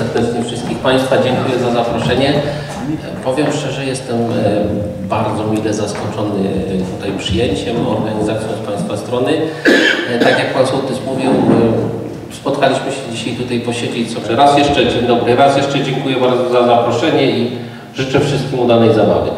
serdecznie wszystkich Państwa. Dziękuję za zaproszenie. Powiem szczerze, jestem e, bardzo mile zaskoczony e, tutaj przyjęciem, organizacją z Państwa strony. E, Tak jak Pan Sołtys mówił, spotkaliśmy się dzisiaj tutaj posiedzieć sobie. Raz jeszcze dzień dobry, raz jeszcze dziękuję bardzo za zaproszenie i życzę wszystkim udanej zabawy.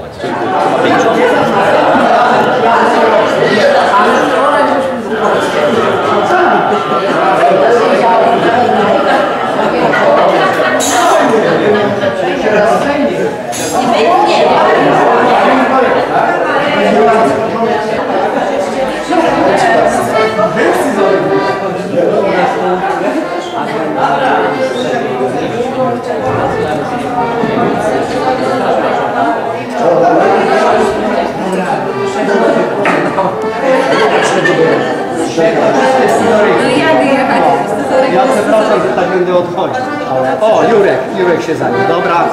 Ja przepraszam, że tak będę odchodził. Ale... O, Jurek, Jurek się zajął. Dobra.